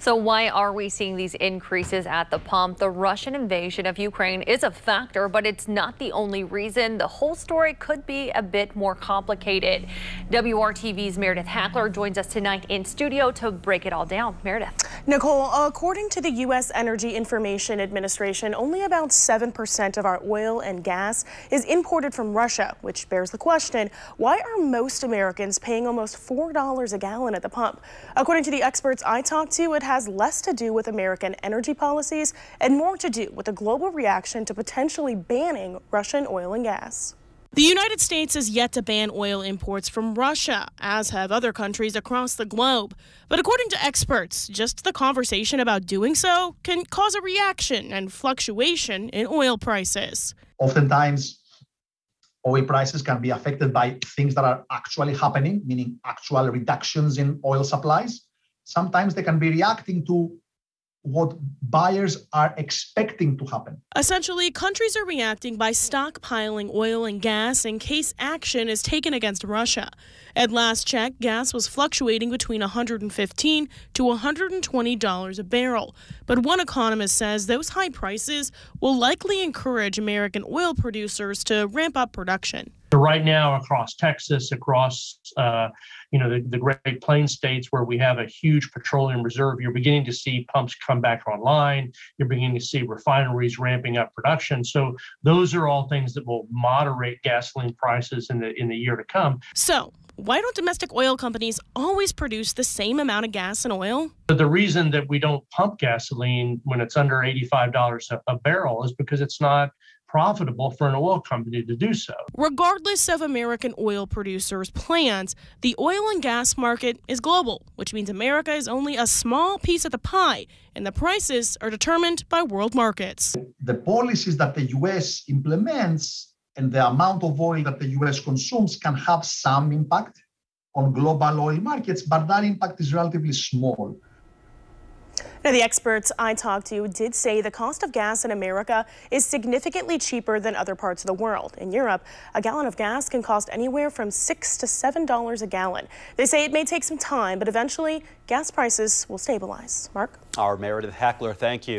So why are we seeing these increases at the pump? The Russian invasion of Ukraine is a factor, but it's not the only reason. The whole story could be a bit more complicated. WRTV's Meredith Hackler joins us tonight in studio to break it all down. Meredith. Nicole, according to the U.S. Energy Information Administration, only about 7% of our oil and gas is imported from Russia, which bears the question, why are most Americans paying almost $4 a gallon at the pump? According to the experts I talked to, it has less to do with American energy policies and more to do with a global reaction to potentially banning Russian oil and gas. The United States has yet to ban oil imports from Russia, as have other countries across the globe. But according to experts, just the conversation about doing so can cause a reaction and fluctuation in oil prices. Oftentimes, oil prices can be affected by things that are actually happening, meaning actual reductions in oil supplies sometimes they can be reacting to what buyers are expecting to happen. Essentially, countries are reacting by stockpiling oil and gas in case action is taken against Russia. At last check, gas was fluctuating between 115 to $120 a barrel. But one economist says those high prices will likely encourage American oil producers to ramp up production. So right now, across Texas, across uh, you know the, the Great Plains states where we have a huge petroleum reserve, you're beginning to see pumps come back online. You're beginning to see refineries ramping up production. So those are all things that will moderate gasoline prices in the in the year to come. So why don't domestic oil companies always produce the same amount of gas and oil? The reason that we don't pump gasoline when it's under $85 a, a barrel is because it's not profitable for an oil company to do so. Regardless of American oil producers' plans, the oil and gas market is global, which means America is only a small piece of the pie, and the prices are determined by world markets. The policies that the U.S. implements and the amount of oil that the U.S. consumes can have some impact on global oil markets, but that impact is relatively small. Now, the experts I talked to did say the cost of gas in America is significantly cheaper than other parts of the world. In Europe, a gallon of gas can cost anywhere from six to seven dollars a gallon. They say it may take some time, but eventually gas prices will stabilize. Mark? Our Meredith Hackler, thank you.